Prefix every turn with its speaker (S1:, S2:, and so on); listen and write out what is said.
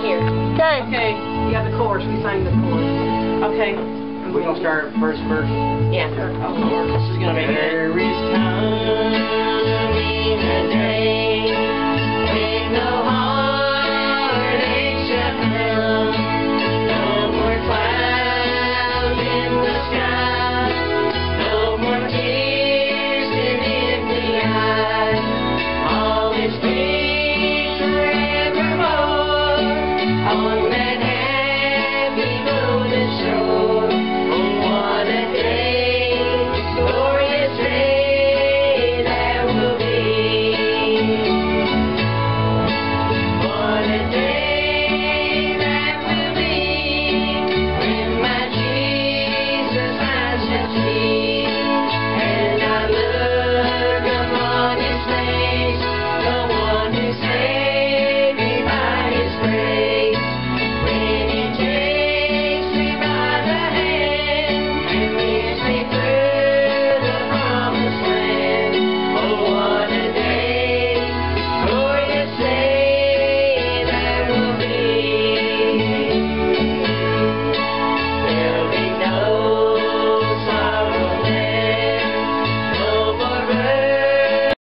S1: right here.
S2: Okay.
S3: Okay.
S4: Yeah, the chorus. We sang the chorus.
S3: Okay.
S4: We're gonna start first verse.
S1: Yeah.
S3: Oh Lord, this is gonna be good.